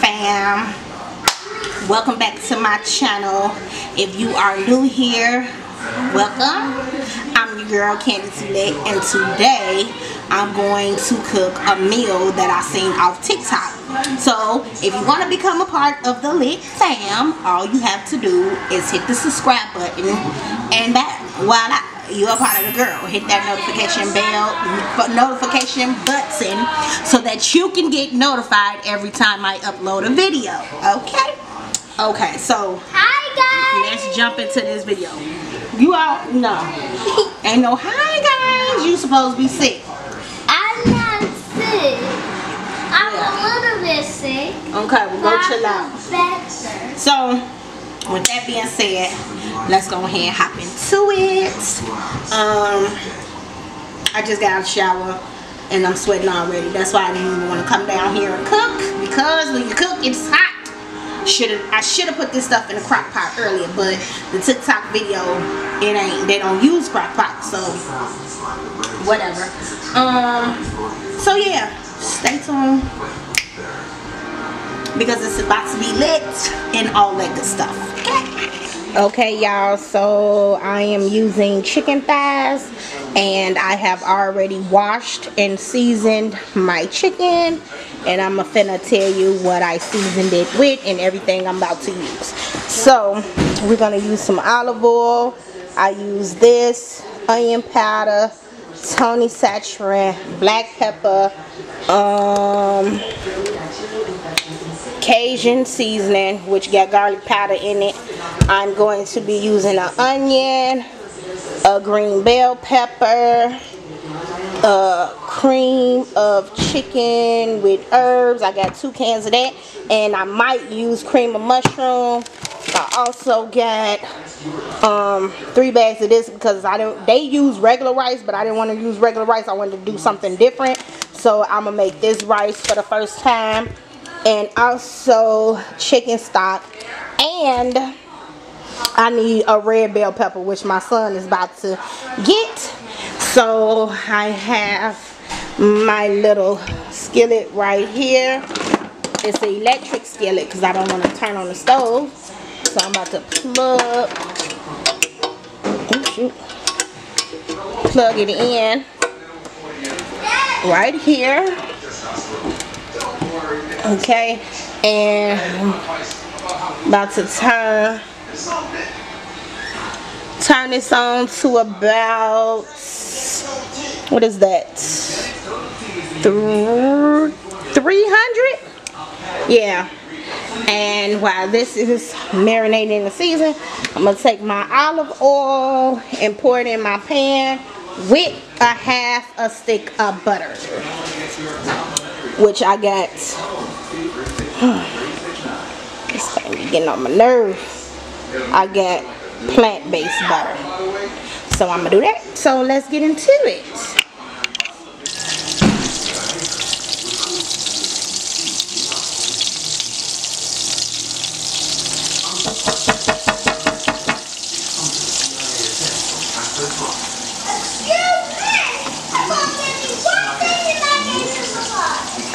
fam. Welcome back to my channel. If you are new here welcome. I'm your girl Candice Lit and today i'm going to cook a meal that i seen off tiktok. So if you want to become a part of the lit fam all you have to do is hit the subscribe button and that voila you're a part of the girl hit that notification bell notification button so that you can get notified every time i upload a video okay okay so Hi guys. let's jump into this video you all no ain't no hi guys you supposed to be sick I'm not sick. I'm a little bit sick. okay well go chill out Better. So, with that being said, let's go ahead and hop into it. Um, I just got out of the shower and I'm sweating already. That's why I didn't even want to come down here and cook because when you cook, it's hot. Should have I should have put this stuff in a crock pot earlier, but the TikTok video it ain't they don't use crock pot, so whatever. Um, so yeah, stay tuned because it's about to be lit and all that good stuff. Okay, y'all, so I am using chicken thighs and I have already washed and seasoned my chicken and I'm finna tell you what I seasoned it with and everything I'm about to use. So, we're gonna use some olive oil. I use this, onion powder, Tony Saturin, black pepper, um, Cajun seasoning, which got garlic powder in it. I'm going to be using an onion, a green bell pepper, a cream of chicken with herbs. I got two cans of that, and I might use cream of mushroom. I also got um, three bags of this because I don't. They use regular rice, but I didn't want to use regular rice. I wanted to do something different, so I'm gonna make this rice for the first time and also chicken stock. And I need a red bell pepper which my son is about to get. So I have my little skillet right here. It's an electric skillet because I don't want to turn on the stove. So I'm about to plug oh plug it in right here okay? And about to turn turn this on to about what is that? 300 yeah. And while this is marinating in the season I'm gonna take my olive oil and pour it in my pan with a half a stick of butter which I got thing getting on my nerves. I got plant-based butter. So I'm gonna do that. So let's get into it.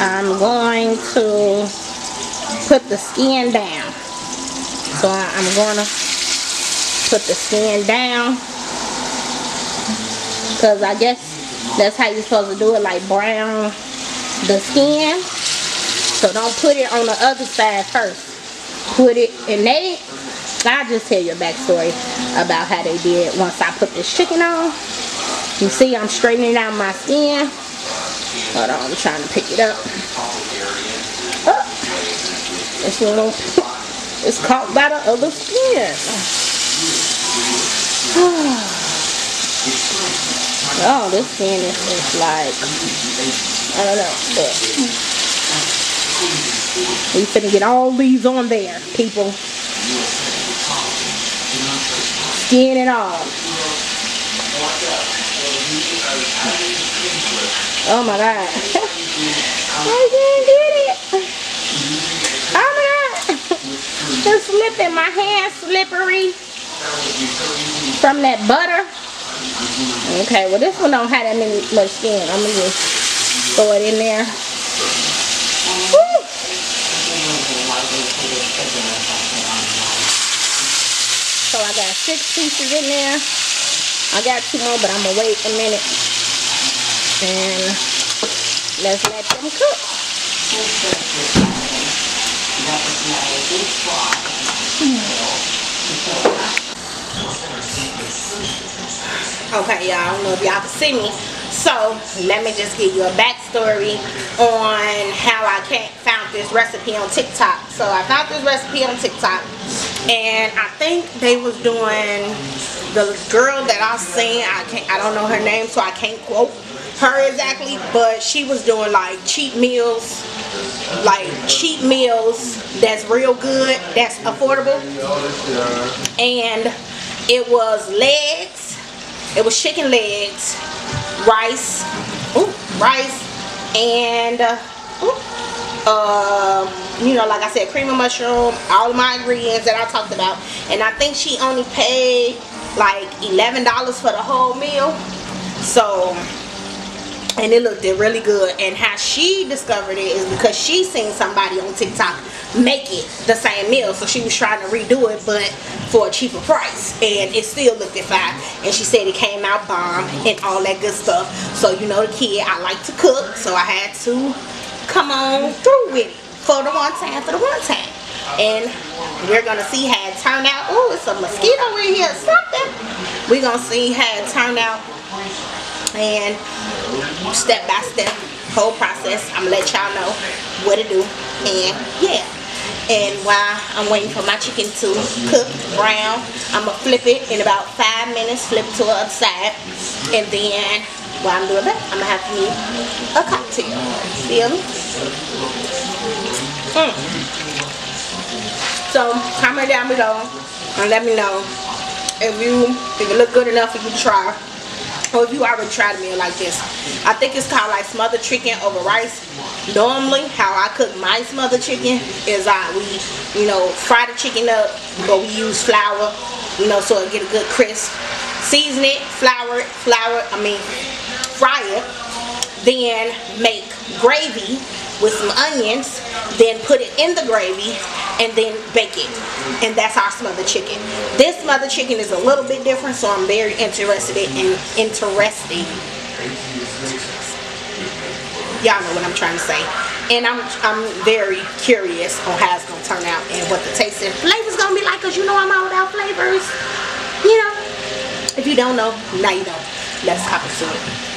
I'm going to put the skin down. So I'm going to put the skin down because I guess that's how you're supposed to do it, like brown the skin. So don't put it on the other side first. Put it, in they, I'll just tell you a backstory about how they did once I put this chicken on. You see I'm straightening out my skin. Hold on, I'm trying to pick it up. Oh, it's little, it's caught by the other skin. Oh, this skin is, is like, I don't know, but we finna get all these on there, people. Skin and all. Oh my god. I can't get it. Oh my god. It's slipping. My hand slippery from that butter. Okay, well this one don't have that many much skin. I'm gonna just throw it in there. Woo! So I got six pieces in there. I got two more, but I'm gonna wait a minute. And let's let them cook. Okay, y'all, I don't know if y'all can see me. So, let me just give you a backstory on how I found this recipe on TikTok. So, I found this recipe on TikTok, and I think they was doing the girl that I seen. I can't, I don't know her name, so I can't quote her exactly, but she was doing like cheap meals, like cheap meals that's real good, that's affordable, and it was legs it was chicken legs, rice, ooh, rice, and uh, ooh, uh, you know, like I said, cream of mushroom, all of my ingredients that I talked about. And I think she only paid like $11 for the whole meal. So and it looked really good. And how she discovered it is because she seen somebody on TikTok make it the same meal. So she was trying to redo it but for a cheaper price. And it still looked fine and she said it came out bomb and all that good stuff. So you know the kid I like to cook. So I had to come on through with it for the one time for the one time and we're gonna see how it turned out. Oh it's a mosquito in here. Something we're gonna see how it turned out. And step by step whole process. I'm gonna let y'all know what to do. And yeah. And while I'm waiting for my chicken to cook brown I'm gonna flip it in about five minutes flip to the other side. And then while I'm doing that I'm gonna have to need a cocktail. Feel me? Mm. So comment down below and let me know if you if it look good enough for you to try or if you already tried a meal like this. I think it's called like smothered chicken over rice. Normally, how I cook my smothered chicken is I we, you know, fry the chicken up, but we use flour, you know, so it get a good crisp. Season it, flour it, flour, I mean, fry it. Then make gravy with some onions, then put it in the gravy, and then bake it. And that's our smothered chicken. This smothered chicken is a little bit different, so I'm very interested in interesting. Y'all know what I'm trying to say. And I'm I'm very curious on how it's gonna turn out and what the taste and flavor's gonna be like, cause you know I'm all about flavors. You know. If you don't know, now you know. Let's hop into it.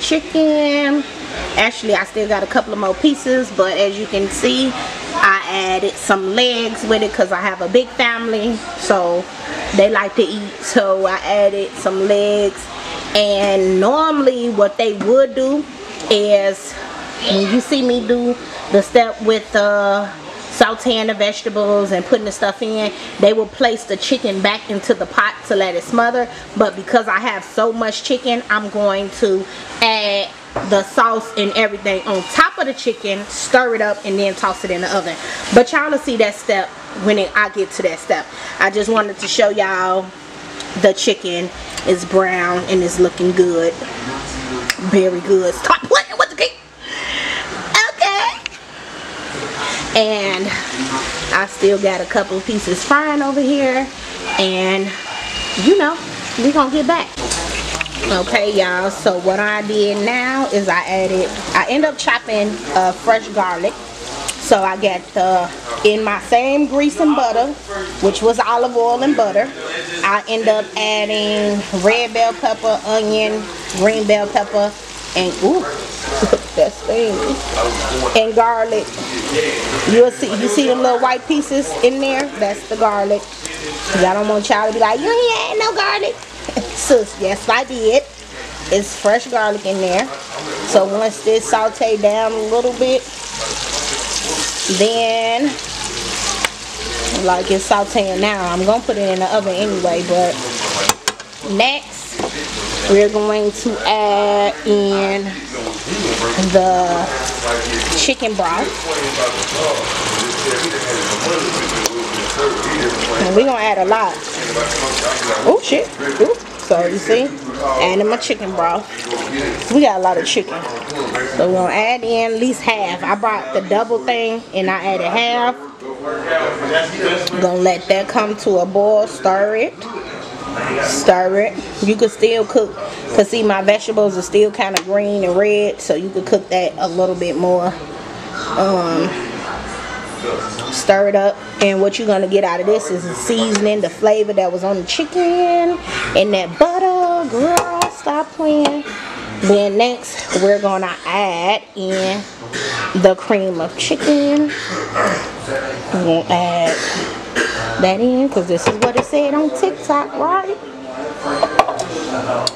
Chicken. Actually I still got a couple of more pieces but as you can see I added some legs with it because I have a big family so they like to eat. So I added some legs and normally what they would do is when you see me do the step with uh sauteing the vegetables and putting the stuff in they will place the chicken back into the pot to let it smother. But because I have so much chicken I'm going to add the sauce and everything on top of the chicken stir it up and then toss it in the oven. But y'all will see that step when it, I get to that step. I just wanted to show y'all the chicken is brown and is looking good. Very good. Stop playing with the cake and I still got a couple pieces frying over here. And you know we gonna get back. Okay y'all. So what I did now is I added I end up chopping uh, fresh garlic. So I got the in my same grease and butter which was olive oil and butter I end up adding red bell pepper onion green bell pepper and ooh that's thing and garlic you'll see you see the little white pieces in there? That's the garlic. Because I don't want y'all to be like you ain't no garlic. Sis yes I did. It's fresh garlic in there. So once this saute down a little bit then like it's sauteing now. I'm gonna put it in the oven anyway but next we're going to add in the chicken broth. And we're going to add a lot. Oh, shit. Ooh. So, you see? Adding my chicken broth. We got a lot of chicken. So, we're going to add in at least half. I brought the double thing and I added half. Gonna let that come to a boil, stir it stir it. You could still cook because see my vegetables are still kind of green and red so you could cook that a little bit more. Um, stir it up and what you're gonna get out of this is the seasoning the flavor that was on the chicken and that butter girl stop playing. Then next we're gonna add in the cream of chicken. Gonna add that in because this is what it said on TikTok, right?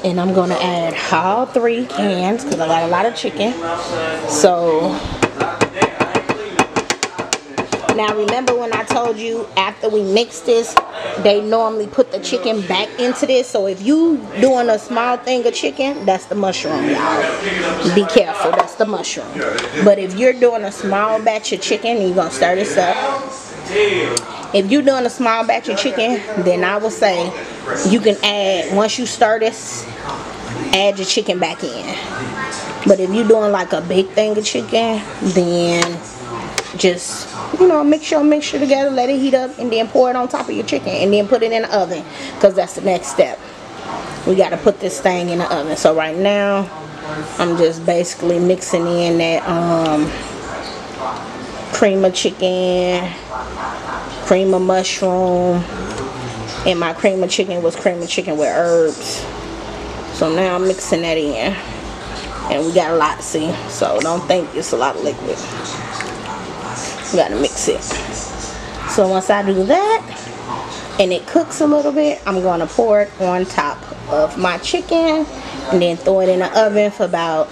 And I'm gonna add all three cans because I got a lot of chicken. So now remember when I told you after we mix this, they normally put the chicken back into this. So if you doing a small thing of chicken, that's the mushroom, y'all. Be careful, that's the mushroom. But if you're doing a small batch of chicken, you're gonna stir this up if you're doing a small batch of chicken, then I would say you can add, once you stir this, add your chicken back in. But if you're doing like a big thing of chicken, then just, you know, mix your mixture together, let it heat up, and then pour it on top of your chicken. And then put it in the oven, because that's the next step. We got to put this thing in the oven. So right now, I'm just basically mixing in that um, cream of chicken, cream of mushroom and my cream of chicken was cream of chicken with herbs. So now I'm mixing that in and we got a lot see so don't think it's a lot of liquid. We gotta mix it. So once I do that and it cooks a little bit I'm gonna pour it on top of my chicken and then throw it in the oven for about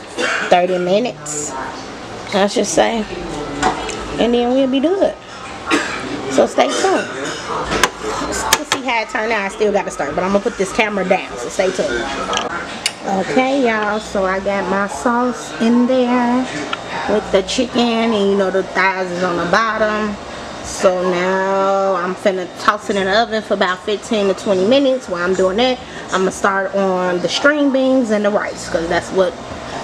30 minutes. I should say and then we'll be good so stay tuned. Let's see how it turned out. I still got to start, but I'm going to put this camera down, so stay tuned. Okay, y'all, so I got my sauce in there with the chicken, and you know the thighs is on the bottom. So now I'm finna toss it in the oven for about 15 to 20 minutes. While I'm doing that, I'm gonna start on the string beans and the rice because that's what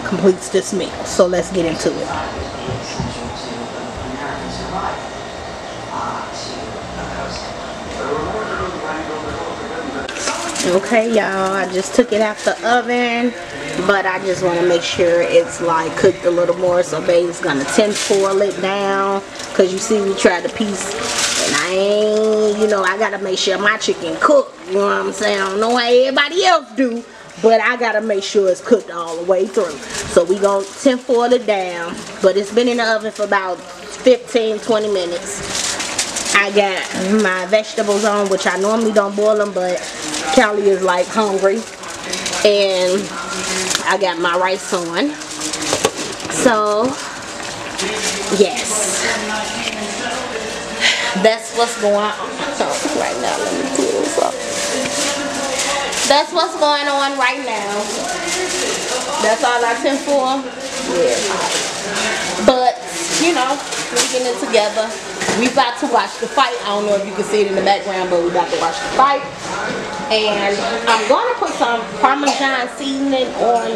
completes this meal. So let's get into it. Okay y'all I just took it out the oven but I just want to make sure it's like cooked a little more so baby's gonna tinfoil it down because you see we tried to piece and I ain't you know I gotta make sure my chicken cooked you know what I'm saying I don't know how everybody else do but I gotta make sure it's cooked all the way through. So we gonna tinfoil it down, but it's been in the oven for about 15, 20 minutes. I got my vegetables on, which I normally don't boil them, but Callie is like hungry. And I got my rice on. So, yes. That's what's going on right now. Let me pull this up. That's what's going on right now. That's all I tend for. Yeah. But, you know, we getting it together. We about to watch the fight. I don't know if you can see it in the background, but we about to watch the fight. And I'm going to put some Parmesan seasoning on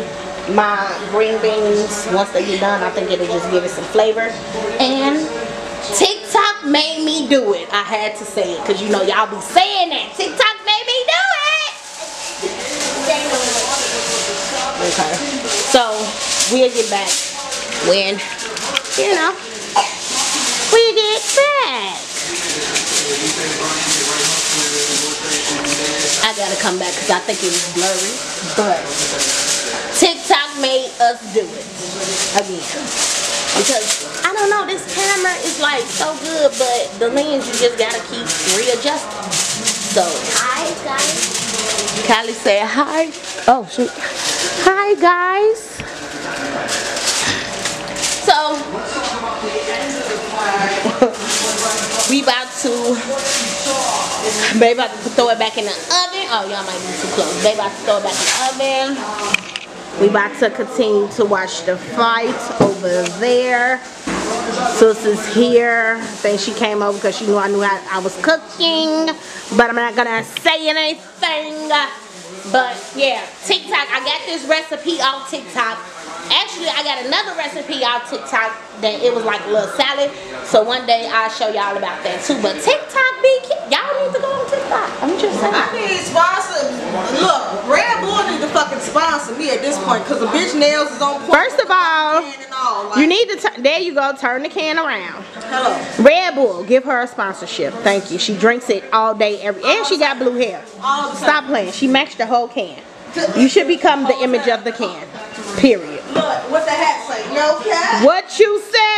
my green beans. Once they get done, I think it'll just give it some flavor. And TikTok made me do it. I had to say it because you know y'all be saying that. TikTok made me do it. Okay. So we'll get back when you know we get back. I gotta come back because I think it was blurry, but TikTok made us do it again. Because I don't know, this camera is like so good, but the lens you just gotta keep readjusting. So Hi guys. Kylie said hi. Oh shoot. Hi guys. So we about to baby about to throw it back in the oven. Oh y'all might be too close. Baby about to throw it back in the oven. We about to continue to watch the fight over there. Sis is here. I think she came over because she knew I knew I, I was cooking. But I'm not gonna say anything. But yeah, TikTok. I got this recipe off TikTok. Actually, I got another recipe off TikTok that it was like a little salad. So one day I'll show y'all about that too. But TikTok be y'all need to go on TikTok. I'm just saying. I need sponsor. Look, Red Bull need to fucking sponsor me at this point because the bitch nails is on point. First of all, all, like, You need to, there you go, turn the can around. Hello. Red Bull, give her a sponsorship. Thank you. She drinks it all day, every, and she got blue hair. Stop playing. She matched the whole can. You should become the image of the can. Period. Look, what the hat say? No cap. What you say?